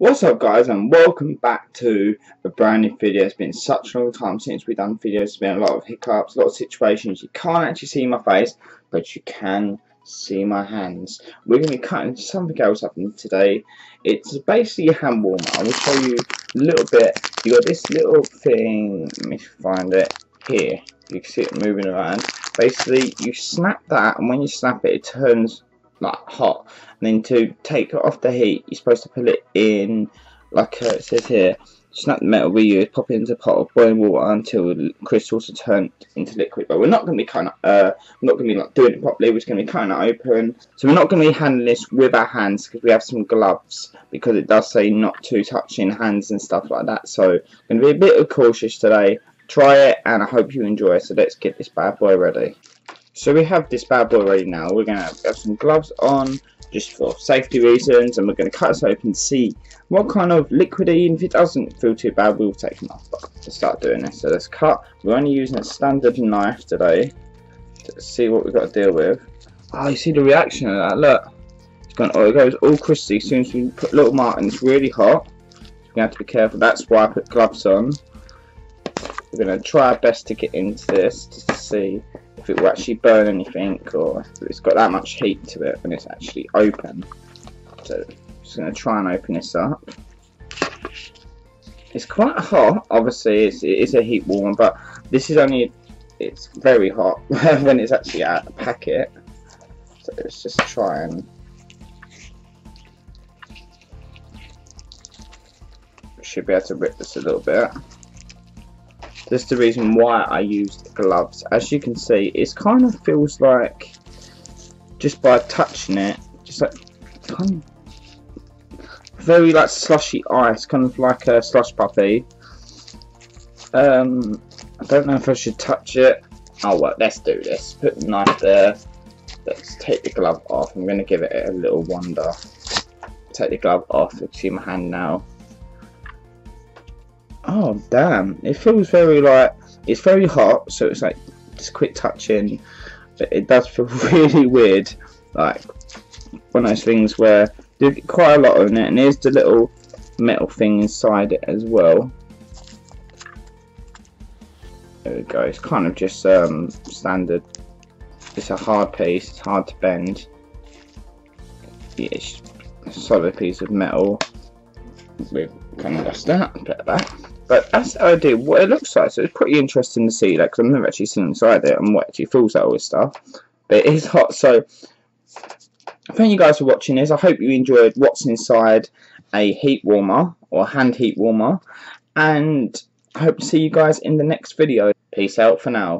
What's up guys and welcome back to a brand new video. It's been such a long time since we've done videos. There's been a lot of hiccups, a lot of situations. You can't actually see my face, but you can see my hands. We're going to be cutting something else up today. It's basically a hand warmer. I will show you a little bit. You got this little thing, let me find it, here. You can see it moving around. Basically, you snap that and when you snap it, it turns like hot. And then to take off the heat you're supposed to put it in like uh, it says here snap the metal we use pop it into a pot of boiling water until the crystals are turned into liquid. But we're not going to be kind of uh we're not going to be like doing it properly. We're just going to be kind of open. So we're not going to be handling this with our hands because we have some gloves because it does say not to touch in hands and stuff like that. So I'm going to be a bit cautious today. Try it and I hope you enjoy. So let's get this bad boy ready so we have this bad boy ready now. We're going to have some gloves on just for safety reasons and we're going to cut this open to see what kind of liquid and if it doesn't feel too bad we'll take them off. But let's start doing this. So let's cut. We're only using a standard knife today to see what we've got to deal with. Oh, you see the reaction of that. Look. It's gone, oh, it goes all crispy as soon as we put little mark and it's really hot. So we're going to have to be careful. That's why I put gloves on. We're going to try our best to get into this to see if it will actually burn anything or if it's got that much heat to it when it's actually open. So I'm just going to try and open this up. It's quite hot, obviously it's, it is a heat warmer, but this is only, it's very hot when it's actually out of the packet. So let's just try and should be able to rip this a little bit. This is the reason why I used gloves. As you can see, it kind of feels like, just by touching it, just like, kind of, very like slushy ice, kind of like a slush puppy. Um, I don't know if I should touch it. Oh well, let's do this. Put the knife there. Let's take the glove off. I'm going to give it a little wonder. Take the glove off. You see my hand now. Oh damn! It feels very like it's very hot, so it's like just quick touching, but it does feel really weird. Like one of those things where you get quite a lot on it, and there's the little metal thing inside it as well. There we go. It's kind of just um, standard. It's a hard piece. It's hard to bend. Yeah, it's a solid piece of metal with kind of dust that, put it back. But that's the idea, what it looks like. So it's pretty interesting to see that because I've never actually seen inside it and what actually feels like all this stuff. But it is hot, so thank you guys for watching this. I hope you enjoyed what's inside a heat warmer or hand heat warmer. And I hope to see you guys in the next video. Peace out for now.